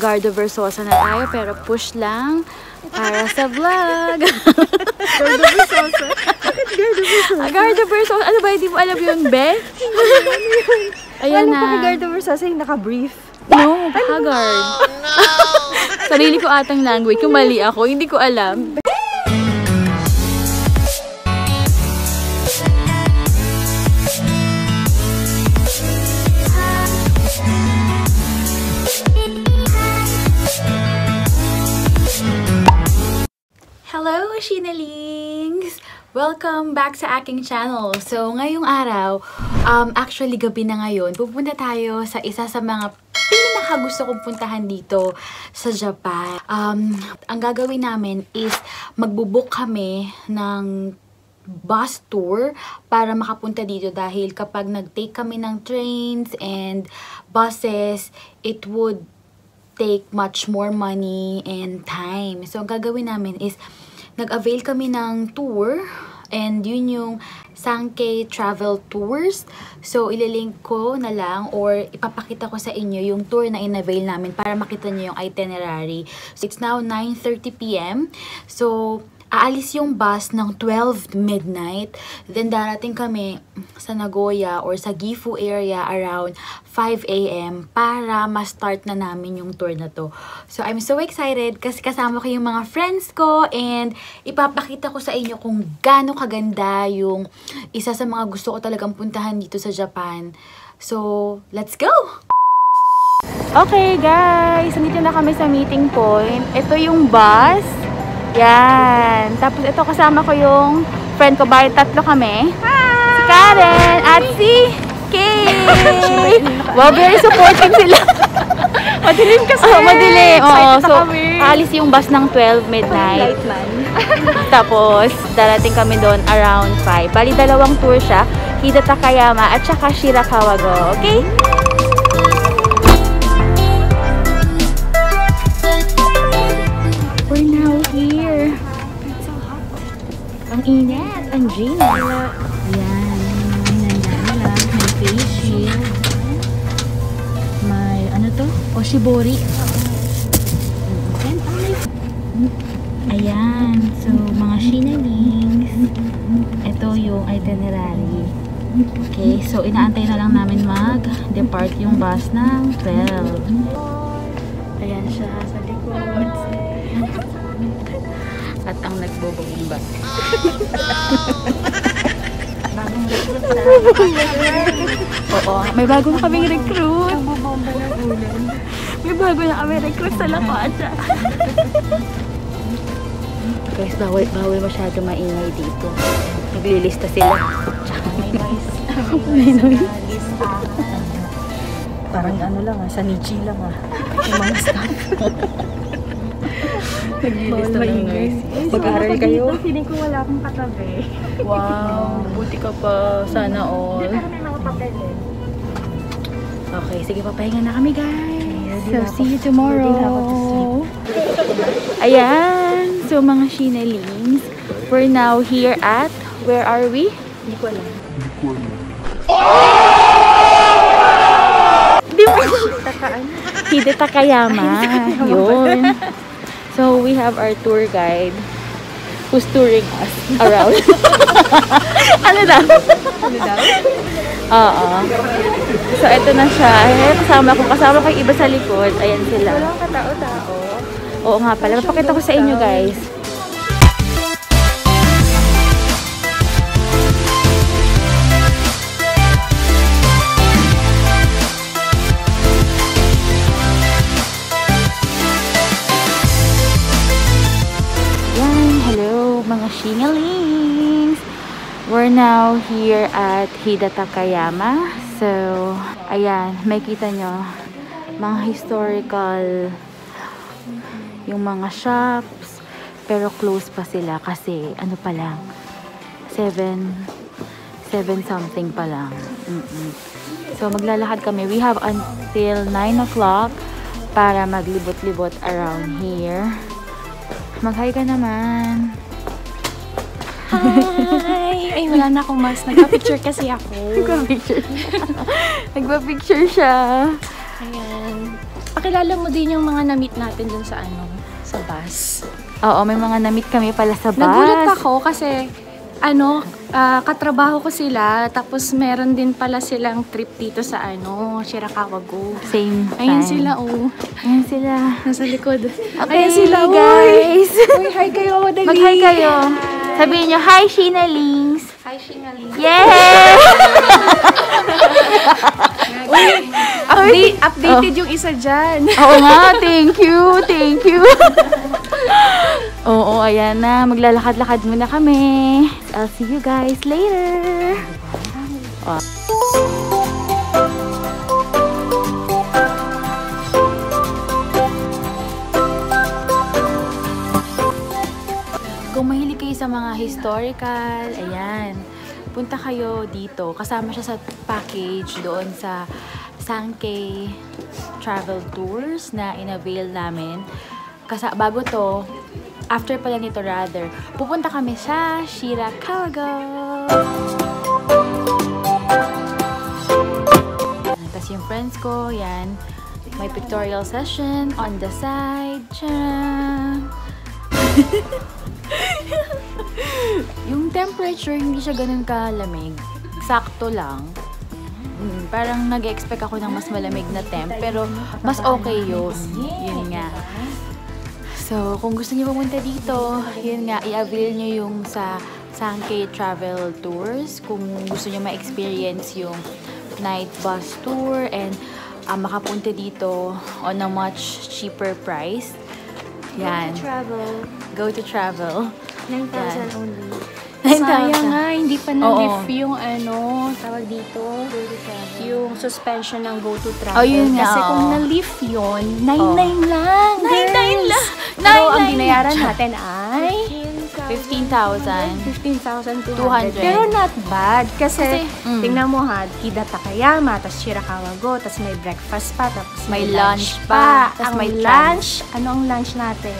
Magardo Versosa na tayo, pero push lang para sa vlog. Gardo Versosa. Bakit Gardo Versosa? Magardo Versosa. Ano ba, hindi mo alam yun, be? Ayan Ano na. pa kay Gardo Versosa yung naka-brief? No, Haggard. Sarili ko atang language. Kung mali ako, hindi ko alam. Hello, Shinalings! Welcome back sa aking channel. So, ngayong araw, um, actually gabi na ngayon, pupunta tayo sa isa sa mga pinaka gusto kong puntahan dito sa Japan. Um, ang gagawin namin is magbubuk kami ng bus tour para makapunta dito dahil kapag nag-take kami ng trains and buses, it would take much more money and time. So, ang gagawin namin is, nag-avail kami ng tour and yun yung Sankei Travel Tours. So, ililink ko na lang or ipapakita ko sa inyo yung tour na in-avail namin para makita nyo yung itinerary. So, it's now 9.30pm. So, aalis yung bus ng 12 midnight. Then darating kami sa Nagoya or sa Gifu area around 5 a.m. para ma-start na namin yung tour na to. So I'm so excited kasi kasama ko yung mga friends ko and ipapakita ko sa inyo kung gaano kaganda yung isa sa mga gusto ko talagang puntahan dito sa Japan. So, let's go! Okay guys, nandito na kami sa meeting point. Ito yung bus. Yan. Tapos ito kasama ko yung friend ko. Bali, tatlo kami. Si Karen at si Kay. wow, very supportive sila. Madilim kasi. Oh, madilim. Oo, so, alis yung bus ng 12 midnight. Light man. Tapos, darating kami doon around 5. Bali, dalawang tour siya. Hida Takayama at saka Shirakawago. Okay? Init. Ang jeans. Ayan. May face shield. May ano to? Oshibori. Ayan. So, mga shinalings. Ito yung itinerary. Okay. So, inaantay na lang namin mag-depart yung bus ng 12. Ayan siya sa likod. At ang nagbobomba. Bagong recruit na. Oo. May bago na kaming recruit. Bubomba ng ulan. May bago na kami recruit sa Lakwacha. Guys, bawal, bawal masyado maingay dito. Naglilista sila. May noise. May noise. Parang ano lang ah, sa Nichi lang ah. Yung mga staff. Naglilista ng noise. Mag-aral kayo. Feeling ko wala akong katabi. Wow, buti ka pa. Sana all. Pero may mga papel eh. Okay, sige, papahinga na kami, guys. So, see you tomorrow. Ayan. So, mga shinalings, we're now here at, where are we? Hindi ko alam. Di ba? Takaan. Hide Takayama. Yun. So, we have our tour guide who's touring us around. ano daw? Ano daw? Oo. So, ito na siya. Ayan, kasama ko. Kasama ko yung iba sa likod. Ayan sila. Walang katao-tao. Oo nga pala. Mapakita ko sa inyo, guys. Now here at Hida Takayama. So, ayan. May kita nyo. Mga historical yung mga shops. Pero close pa sila kasi ano pa lang. 7 7 something pa lang. Mm-mm. So maglalakad kami. We have until 9 o'clock para maglibot-libot around here. Mag-hi ka naman. Hi! Wala na akong mask. Nagpa-picture kasi ako. Nagpa-picture siya. Nagpa-picture siya. Ayan. pakilala mo din yung mga na-meet natin dun sa ano, sa bus. Oo, may mga na-meet kami pala sa bus. Nagulat ako kasi, ano, ah, katrabaho ko sila, tapos meron din pala silang trip dito sa ano, Shirakawa Go. Same time. sila, oh. Ayun sila. Nasa likod. Okay, Ayan sila, uy. guys. Uy, hi kayo. Mag-hi kayo. Sabihin nyo, Hi, Sheena Lings. Hi, Shinali. Yay! Update, updated yung isa dyan. Oo nga, thank you, thank you. Oo, ayan na. Maglalakad-lakad muna kami. I'll see you guys later. Kung sa mga historical, ayan, punta kayo dito. Kasama siya sa package doon sa Sankei Travel Tours na inavail namin. Kasi bago to, after pala nito rather, pupunta kami sa Shirakawago. Tapos yung friends ko, yan, may pictorial session on the side. Tcharam! yung temperature, hindi siya ganun kalamig. Sakto lang. Mm, parang nag-expect ako ng mas malamig na temp, pero mas okay yun. Yun nga. So, kung gusto niyo pumunta dito, yun nga, i-avail niyo yung sa Sankei Travel Tours. Kung gusto niyo ma-experience yung night bus tour and ah, makapunta dito on a much cheaper price. Yan. Travel. Go to travel. 9,000 Yan. Only. Sayang nga, hindi pa na-lift yung ano, tawag dito, yung suspension ng go to travel. Oh, yun nga, Kasi kung na-lift yun, 99 lang. 99 lang. Pero ang 99 binayaran natin ay 15,000. 15,200. 200. Pero not bad. Kasi, Kasi, mm. tingnan mo ha, Kida Takayama, tapos Shirakawa Go, tapos may breakfast pa, tapos May lunch pa, tas Ang may lunch, ano ang lunch natin?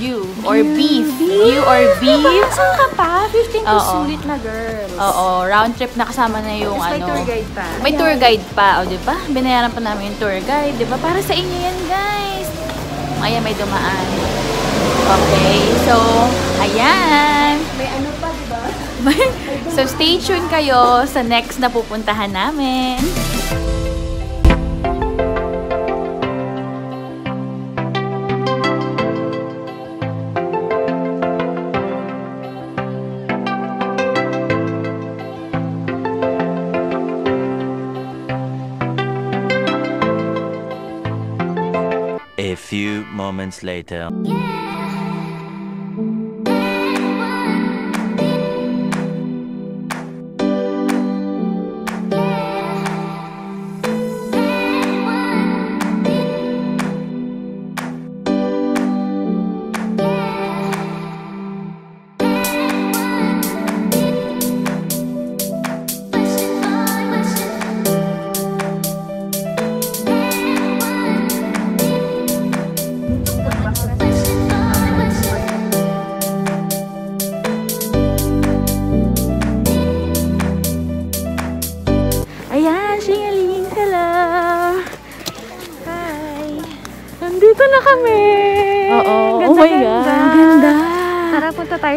View or beef. View or beef. Saan ka pa? 15 to sulit na girls. Oo, round trip na kasama na yung Tapos may ano. tour guide pa. May tour guide pa, o di ba? Binayaran pa namin yung tour guide, di ba? Para sa inyo yan, guys. Ayan, may dumaan. Okay, so, ayan. May ano pa, di ba? so, stay tuned kayo sa next na pupuntahan namin. A few moments later. Ayan,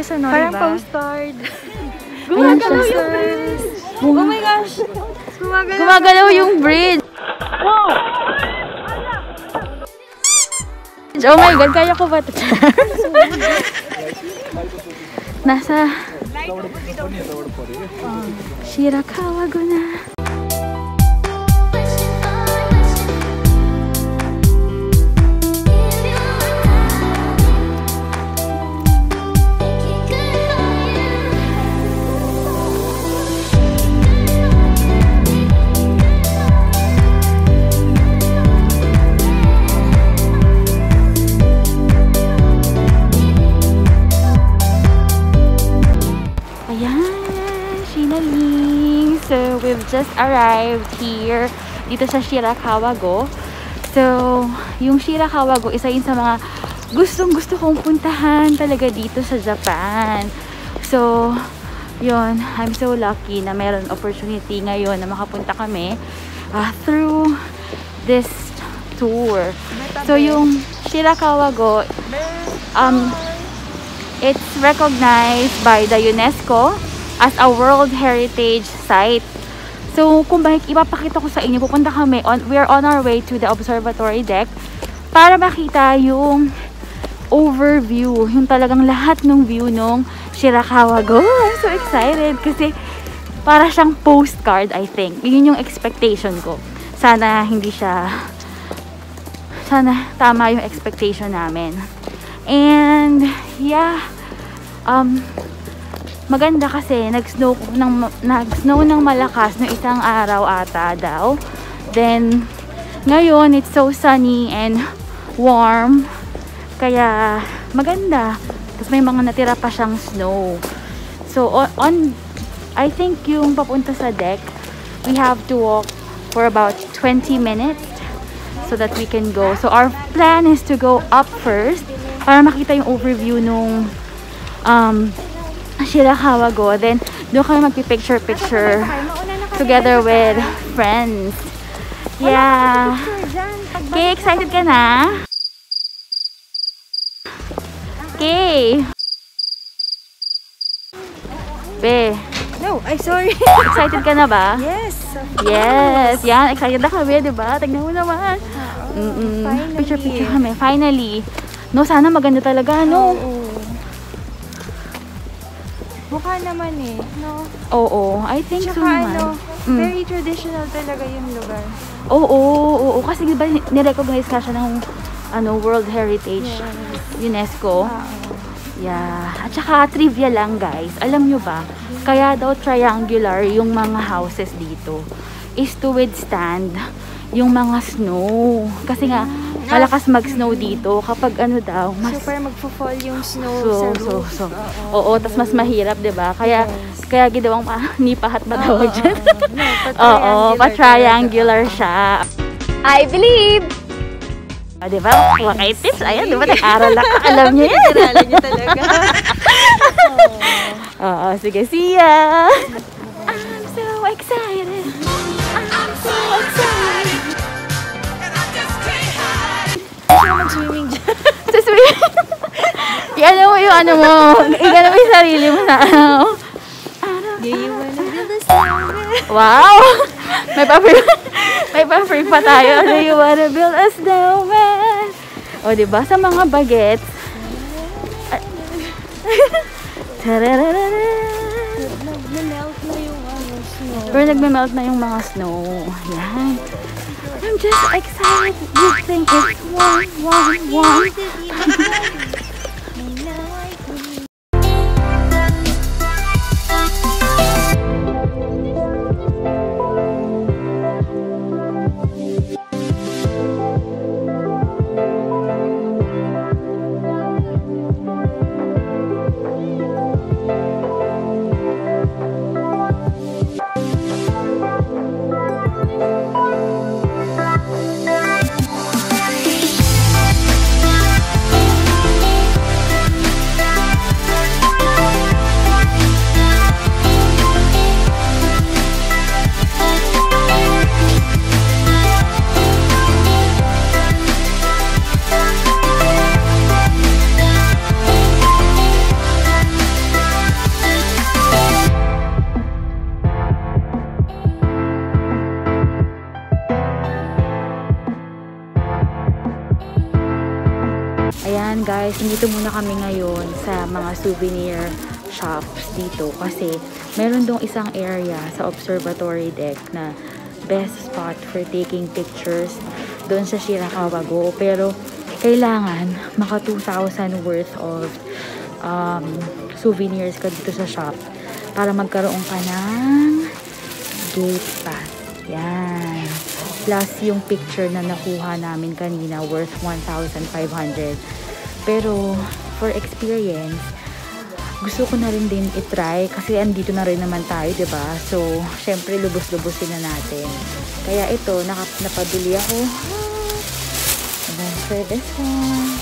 Sa Noriba. Parang postcard. Gumagalaw yung bridge! Oh my gosh! Gumagalaw yung bridge! Oh my God, kaya ko ba ito? Nasa... Shirakawa go na. Just arrived here dito sa Shirakawa-go. So, yung Shirakawa-go, isa yun sa mga gustong-gusto kong puntahan talaga dito sa Japan. So, yun, I'm so lucky na meron opportunity ngayon na makapunta kami ah, through this tour. So yung Shirakawa-go, um, it's recognized by the UNESCO as a World Heritage Site. So, kung bakit ipapakita ko sa inyo, pupunta kami, on, we're on our way to the observatory deck para makita yung overview, yung talagang lahat ng view ng Shirakawa-go. I'm so excited kasi para siyang postcard, I think. Yun yung expectation ko. Sana hindi siya sana tama yung expectation namin. And yeah, um maganda kasi nag-snow ng nag-snow ng malakas no isang araw ata daw. Then ngayon it's so sunny and warm. Kaya maganda. Tapos may mga natira pa siyang snow. So on, on I think yung papunta sa deck, we have to walk for about 20 minutes so that we can go. So our plan is to go up first para makita yung overview nung um, Shirakawa-go. Then, doon kami magpipicture-picture together with friends. Yeah. Okay, excited ka na? Okay. Be, No, ay sorry. excited ka na ba? yes. Yes, yan, excited na kami, di ba? Tignan mo naman. Mm-mm. Finally. Picture, picture kami, finally. No, sana maganda talaga, no? Oo. Mukha naman eh, no? Oo, I think so Tsaka naman. ano, Mm. very traditional talaga yung lugar. Oo, oo, oo, kasi di ba nirecognize ka siya ng ano, World Heritage UNESCO. Oo. Yeah. At saka trivia lang guys, alam nyo ba, kaya daw triangular yung mga houses dito is to withstand yung mga snow. Kasi nga, malakas mag-snow dito kapag ano daw, mas Super magpo-fall yung snow So, sa so, roof. so. Oo, tas mas mahirap, 'di ba? Kaya kaya ginawang pa ni pahat ba dyan? No, Oo, pa-triangular siya. I believe! Ah, 'Di ba? Kay tips, ayan, 'di ba? Nag-aral na ka, alam niyo yan. Kinala niyo talaga. Oo, sige, see ya! I'm so excited! Iano mo yung ano mo, igano mo yung sarili mo na ano. Do you wanna build a snowman? Wow! May pa-free, may pa-free pa tayo. Do you wanna build a snowman? O, di ba Sa mga bagets. Nag-melt na nagme-melt na yung mga snow. Yan. I'm just excited. You think it's one, one, one. Souvenir shops dito kasi meron dong isang area sa observatory deck na best spot for taking pictures doon sa Shirakawa-go pero kailangan maka 2,000 worth of um, souvenirs ka dito sa shop para magkaroon ka ng gate pass. Yan. Plus yung picture na nakuha namin kanina worth 1,500. Pero for experience, gusto ko na rin din itry kasi andito na rin naman tayo, ba diba? So, syempre, lubos-lubosin na natin. Kaya ito, naka, napabili ako. And then for this one,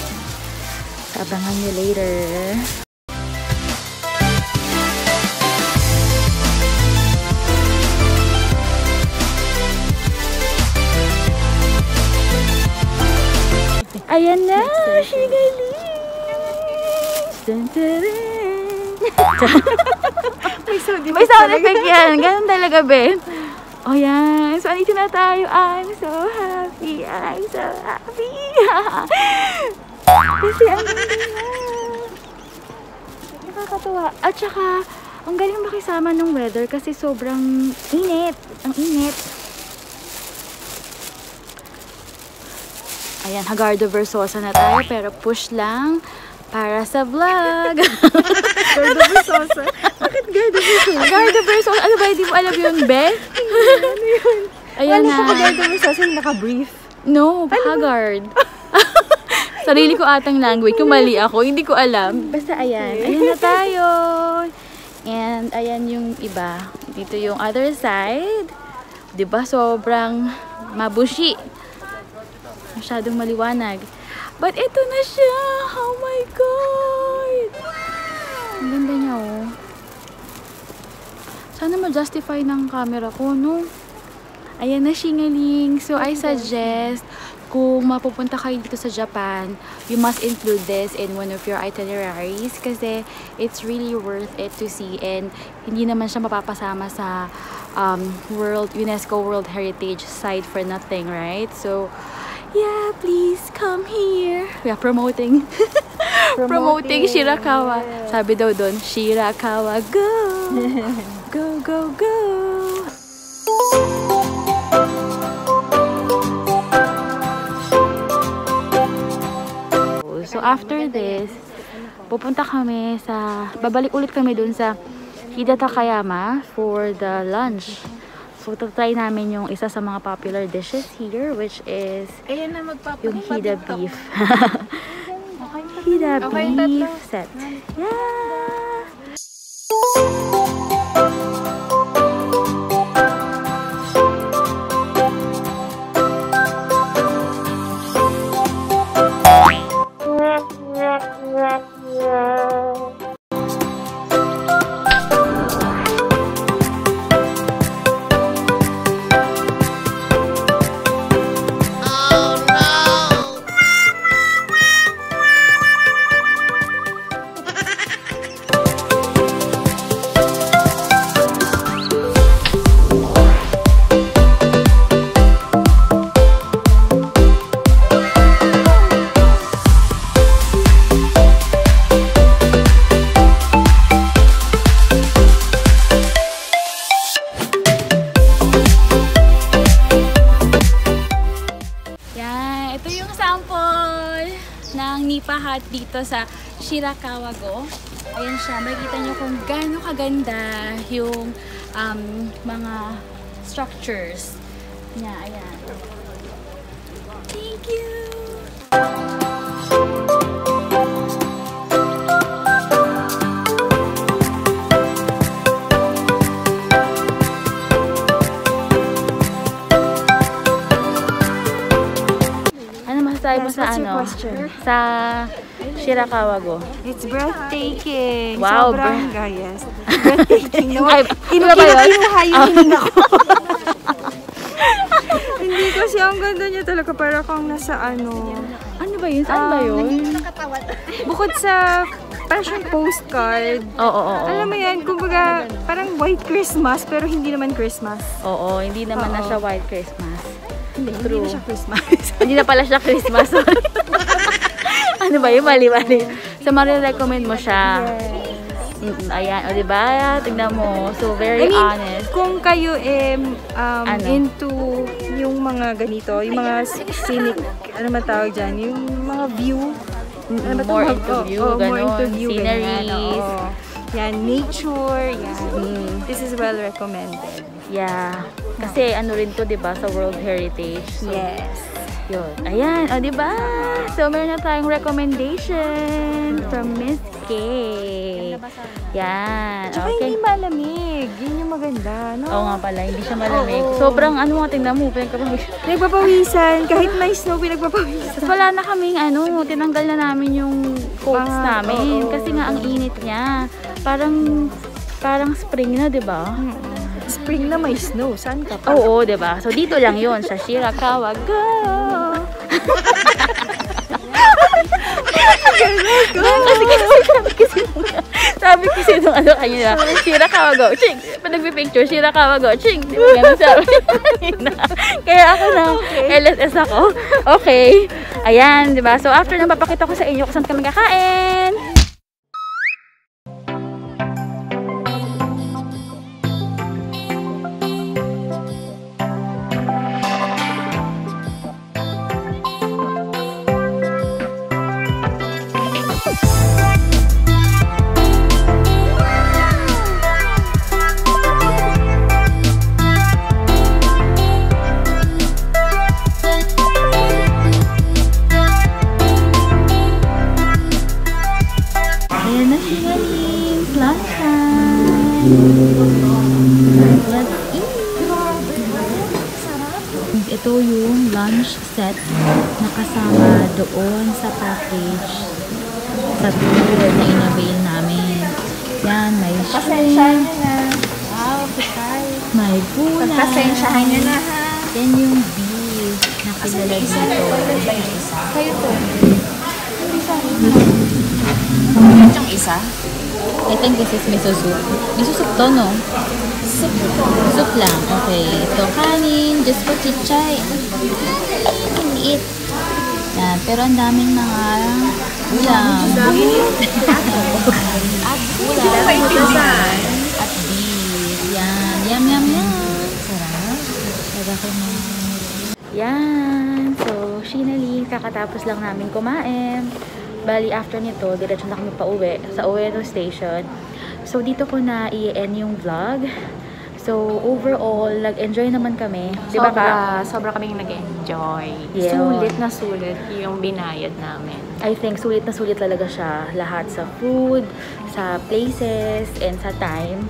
abangan nyo later. Ayan na! She galing! Dun, dun, may sound May sound effect yan. Ganun talaga, be. Oh, yan. So, andito na tayo. I'm so happy. I'm so happy. Kasi ang. Nakakatuwa. At saka, ang galing makisama ng weather kasi sobrang init. Ang init. Ayan, Hagardo Versosa na tayo pero push lang para sa vlog. Gardo Versosa. Bakit Versosa? Hagardo Versosa. Ano ba, hindi mo alam yun, Be? Ayan Wala na. Gardo Versosa yung naka-brief. No, Haggard. Sarili ko atang language. Kung mali ako, hindi ko alam. Basta ayan. Ayan na tayo. And ayan yung iba. Dito yung other side. 'Di ba Sobrang mabushi. Masyadong maliwanag. But ito na siya. Oh my God. Ang ganda niya oh. Sana ma-justify ng camera ko, no? Ayan na, Shingaling. So, I suggest, kung mapupunta kayo dito sa Japan, you must include this in one of your itineraries kasi it's really worth it to see and hindi naman siya mapapasama sa um, World UNESCO World Heritage Site for nothing, right? So, yeah, please come here. We are promoting. promoting Shirakawa. Sabi daw doon, Shirakawa, go! go, go, go! So after this, pupunta kami sa, babalik ulit kami dun sa Hida Takayama for the lunch. So try namin yung isa sa mga popular dishes here which is Ayan na yung Hida beef. Hida Okay, yung tatlo. beef set. Yeah! Dito sa Shirakawa-go. Ayan siya, makikita nyo kung gaano kaganda yung um, mga structures niya. Ayan. Thank you! Ano mo Yes, sa what's your ano? Sa Shirakawa-go? It's breathtaking. Wow, Sobrang, yes. Breathtaking. No? Ay, Kinu ano ba yun? kinuha yung hininga ko. Hindi kasi ang ganda niya talaga para kang nasa ano. Ano ba yun? Saan ba um, yun? Bukod sa fashion postcard, Oo, oo, oo. alam mo yan, kumbaga parang white Christmas pero hindi naman Christmas. Oo, hindi naman na Oo. siya White Christmas. Hindi, hindi na siya Christmas. hindi na pala siya Christmas. Ano ba yun? Mali-mali. So, marirecommend mo siya. Mm, Ayan, o diba? Tignan mo. So, very I mean, honest. kung kayo eh, um, Ano? into yung mga ganito, yung mga scenic, ano man tawag dyan, yung mga view. Ano ba More tawag? into view, oo, more ganon, into view, sceneries. oo. Yan, nature, yan. Mm. This is well recommended. Yeah. Kasi ano rin to, 'di ba, sa World Heritage. So, Yes. Yun. Ayan, o 'di ba? So meron na tayong recommendation from Miss K. Yan. Tsaka Okay. hindi malamig. Yun yung maganda, no? Oo nga pala, hindi siya malamig. Oo. Sobrang ano nga, tingnan mo, pinagkapamig. Nagpapawisan. Kahit may snow, pinagpapawisan. Tapos wala na kaming ano, tinanggal na namin yung coats Ah, namin. oo. Kasi nga ang init niya. Parang, parang spring na, di ba? Spring na may snow. Saan ka pa? Oo, di ba? So dito lang yon sa Shirakawa. Go! kasi kasi sabi kasi nung, sabi kasi nung ano kanina, Shira Kawago, ching, pag nagpipicture, Shira Kawago, ching, di ba ganun sabi. Kaya ako na, LSS ako. Okay. Ayan, di ba? So after nang papakita ko sa inyo kung saan kami kakain. Lunch set na kasama doon sa package sa tour na inavail namin. Yan, may shrimp, Wow, putay. may gulay. Pagpasensyahan niyo na ha. Yan yung beef na kilala dito. Kayo to. Yung isa? I think this is miso soup. Miso soup to, no? Soup Soup lang. Okay. Ito kanin. Just for chichay. Ang liit. Yan. Pero ang daming mga ulam. At ulam. At beef. Yan. Yum, yum, yum. Sarap. Lagay ko na. Yan. So, Shinali, kakatapos lang namin kumain. Bali, after nito, diretso na kami pa uwi sa Ueno Station. So, dito ko na i-end yung vlog. So, overall, nag-enjoy naman kami. Di ba ka? Sobra, kaming nag-enjoy. Yeah. Sulit na sulit yung binayad namin. I think sulit na sulit talaga siya. Lahat sa food, sa places, and sa time.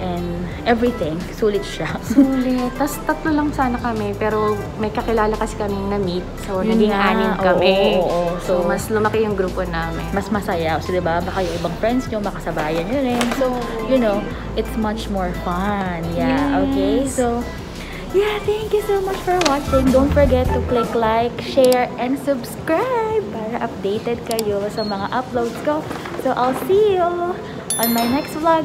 And everything. Sulit siya. Sulit. Tapos tatlo lang sana kami, pero may kakilala kasi kaming na-meet. So, Yun naging nga. anim Oo, kami. oo, oo. So, So, mas lumaki yung grupo namin. mas masaya. So, di ba? Baka yung ibang friends nyo, makasabayan nyo rin. So, you know, it's much more fun. Yeah, okay? So, yeah, thank you so much for watching. Don't forget to click like, share, and subscribe para updated kayo sa mga uploads ko. So, I'll see you on my next vlog.